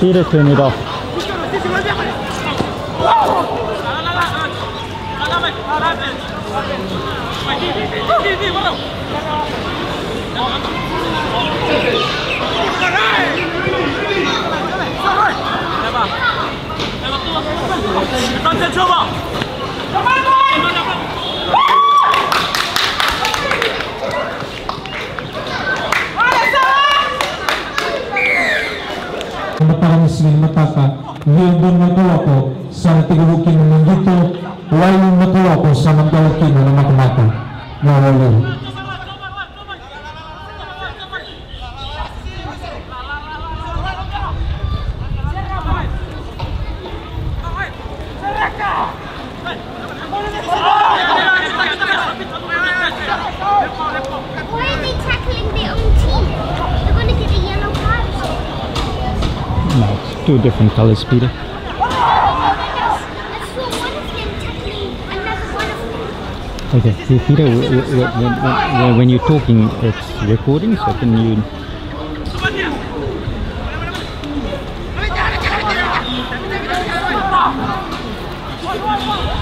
디렉트입니다. napakangisli mataka yun natuwa ko sa tigurukin ng dito while natuwa ko sa mandawakin na makamata. Na wala two different colors, Peter. Okay, Peter, when, when, you're talking, it's recording, so can you... Come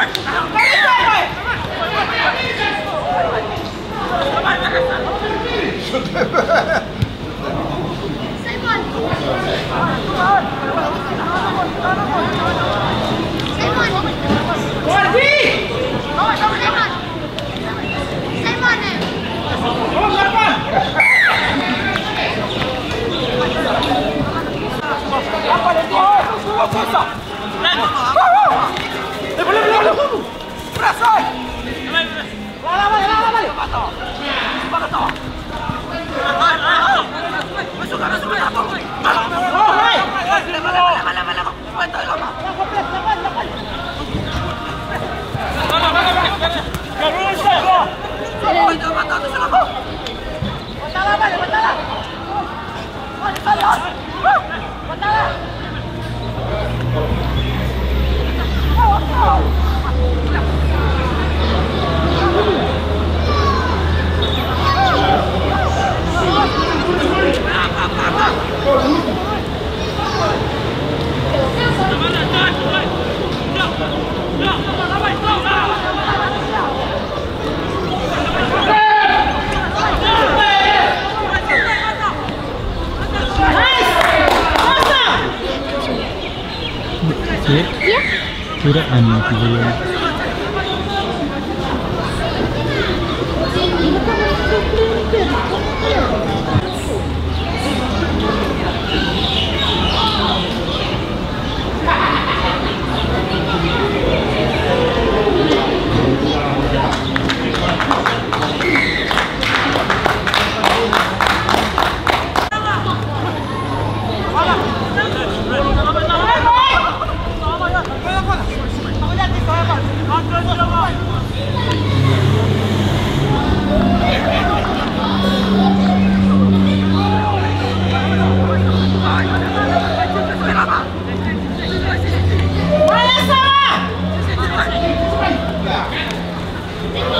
Simon! Simon! Botala, vale, botala. Vale, vale, vale. Botala. Oh, oh. Yeah. फिर पूरा आने